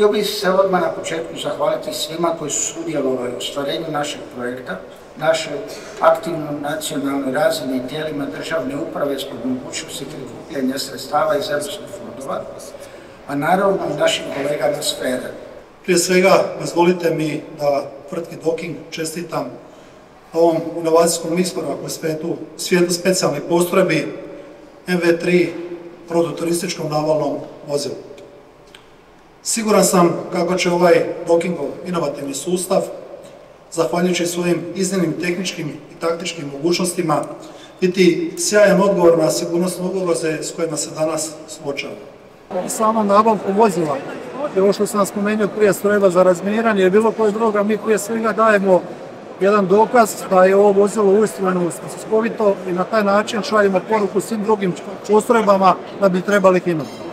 Htio bih se odmah na početku zahvaliti svima koji su sudjelovali u ostvarenju našeg projekta, našoj aktivnoj nacionalnoj razini i tijelima državne uprave zbog mogućnosti prikupljanja sredstava iz europskih fondova, a naravno i našim kolegama s. Prije svega, dozvolite mi da tvrtki Doking čestitam ovom inovacijskom iskoraku u svijetu, svijetu specijalnih postrojbi MV3 prototurističkom navalnom vozilu. Siguran sam kako će ovaj Dokingov inovativni sustav, zahvaljujući svojim iznimnim tehničkim i taktičkim mogućnostima, biti sjajan odgovor na sigurnosne ugroze s kojima se danas suočava. Sama nabavka vozila je ovo što sam spomenuo prije strojeva za razminiranje ili bilo koje druga, mi prije svega dajemo jedan dokaz da je ovo vozilo uistinu skovito i na taj način šaljemo poruku svim drugim postrojbama da bi trebali kinuti.